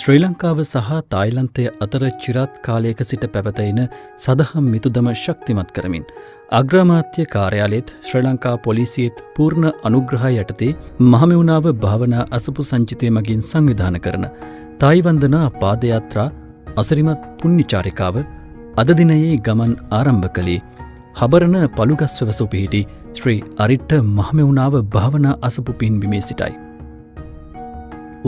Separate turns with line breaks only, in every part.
ශ්‍රී ලංකාව සහ තායිලන්තය අතර චිරත් කාලයක සිට පැවතයින සදහම් මිතුදම ශක්තිමත් කරමින්. අග්‍රාමාත්‍ය කාර්යාලෙත් ශ්‍රී ලංකා පොලිසියත් පූර්ණ අනුග්‍රහ යටතේ මහමිවුණාව භාවනා අසපු සංචිතය මගින් සංවිධාන කරන. තායිවන්දනා පාදයාත්‍රා අසරිමත් පුුණ්නිචාරිකාව අදදිනයේ ගමන් ආරම්භ කළේ හබරණ පළුගස්වවසු පිහිටි ශ්‍රී අරිට්ට මහමෙවුණාව භාවනා අසපු පින්බිමේ සිටයි.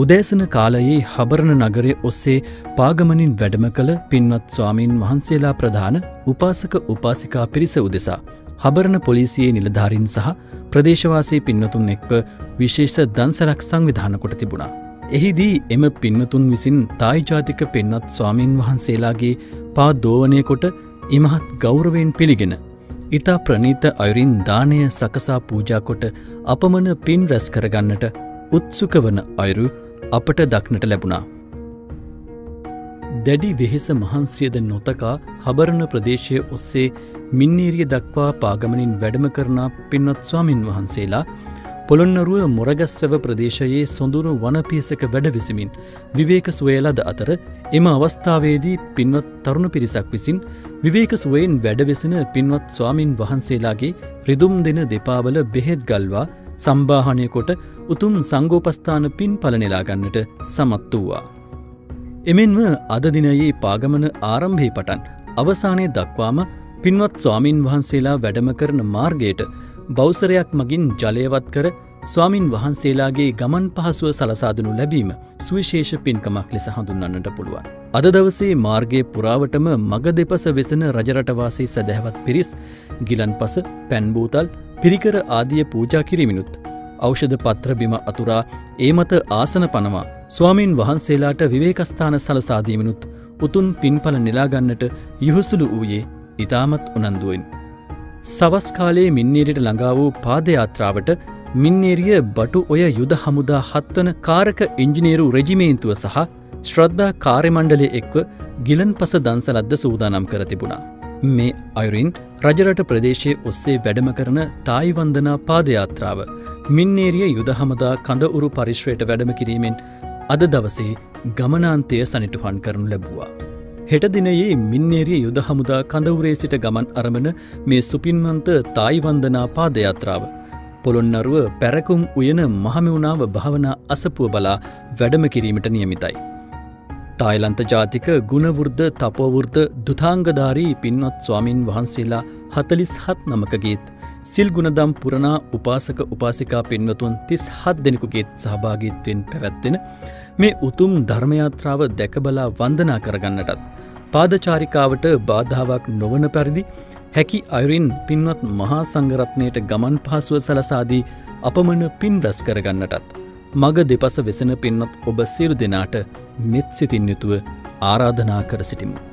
උදෑසන කාලයේ හබරණ නගරය ඔස්සේ පාගමනින් වැඩම කළ පින්වත් ස්වාමීන් වහන්සේලා ප්‍රධාන උපාසක උපාසිකා පිරිස උදෙසා. හබරණ පොලිසියේ නිලධාරින් සහ ප්‍රදේශවාසී පින්නතුන් එක්ව විශේෂ දන්සලක් සංවිධාන කොට තිබුණා. එහිදී එම පින්නතුන් විසින් තායිජාතික පෙන්වත් ස්වාමීන් වහන්සේලාගේ පා දෝවනය කොට ඉමහත් ගෞරවෙන් පිළිගෙන. ඉතා ප්‍රනීත අයුරින් දානය සකසා පූජාකොට අපමණ පින් රැස් කරගන්නට උත්සුක වන අයුරු අපට දක්නට ලැබුණා. දැඩි වෙහෙස මහන්සියද නොතකා හබරණ ප්‍රදේශය ඔස්සේ මින්නීරිය දක්වා පාගමනින් වැඩම කරනා පින්වත් ස්වාමින් වහන්සේලා පොළොන්නරුව මොරගස්වැව ප්‍රදේශයේ සොඳුරු වනපියසක වැඩවිසිමින් විවේක සුවයලද අතර එම අවස්ථාවේදී පින්වත් තරුණ පිරිසක් විසින් විවේක සුවයෙන් වැඩවෙසෙන පින්වත් ස්වාමින් වහන්සේලාගේ රිදුම් දෙන දෙපාවල බෙහෙත් ගල්වා සම්බාහනය කොට උතුම් සංගෝපස්ථාන පින් පලනෙලාගන්නට සමත් වූවා. එමෙන්ම අදදිනයේ පාගමන ආරම්භේ පටන් අවසානය දක්වාම පින්වත් ස්වාමින් වහන්සේලා වැඩම කරන මාර්ගයට බෞසරයක් මගින් ජලයවත් කර ස්වාමින් වහන්සේලාගේ ගමන් පහසුව සලසාදනු ලැබීම සුවිශේෂ පින්කමක් ලෙස හඳුන්න්නට පුළුවන්. අද දවසේ මාර්ගයේ පුරාවටම මග දෙපස වෙසෙන රජරටවාසේ සැදැහවත් පිරිස් ගිලන් පස පැන්බූතල් පිරිකර ආදිය පූජා කිරීමිනුත් ඖෂධ පත්‍රබිම අතුරා ඒ මත ආසන පනවා ස්වාමීන් වහන්සේලාට විවේකස්ථාන සලසාදීමනුත් උතුන් පින්පල නිලාගන්නට යුහුසුළු වූයේ ඉතාමත් උනන්දුවෙන්. සවස් කාලයේ මින්නේරයට ළඟා වූ පාදයාත්‍රාවට මින්නේරිය බටු ඔය යුද හමුදා හත්වන කාරක ඉංජිනේරු රෙජිමේන්තුව සහ ශ්‍රද්ධා කාර්යමණ්ඩලය එක්ව ගිලන් පස දන්සලද්ද සූදානම් කර තිබුණා. මේ අයුරින් රජරට ප්‍රදේශය ඔස්සේ වැඩම කරන තායිවන්දනා පාදයාත්‍රාව මින්නේරිය යුද හමදා කඳවුරු පරිශ්වයට වැඩම කිරීමෙන් අද දවසේ ගමනාන්තය සනිටුහන් කරනු ලැබවා. හෙට දිනයේ මින්නේරිය යුද හමුදා කඳවුරේ සිට ගමන් අරමන මේ සුපින්වන්ත තායිවන්දනා පාදයාත්‍රාව. පොළොන්නරුව පැරකුම් උයන මහමිවුණාව භාවනා අසපුුව බලා වැඩම කිරීමට නියමිතයි. තායිලන්ත ජාතික ගුණවෘද්ධ තපෝවෘර්ධ දුතාංගධාරී පින්වත් ස්වාමින් වහන්සේලා හතලිස් හත් නමකගේත් සිල් ගුණදම් පුරණා උපාසක උපාසිකා පින්වතුන් තිස් හත් දෙනෙකුගේත් සහභාගීත්වෙන් පැවැත්වෙන මේ උතුම් ධර්මයාත්‍රාව දැකබලා වන්දනා කරගන්නටත්. පාදචාරිකාවට බාධාවක් නොවන පැරිදි හැකි අයුරින් පින්වත් මහා සංගරත්නයට ගමන් පහසුව සලසාදී අපමණ පින් රැස් කරගන්නටත්. මග දෙපස වෙසෙන පින්වත් ඔබ සිරු දෙනාට මෙත් සිතින් යුතුව ආරාධනා කර සිටිමු.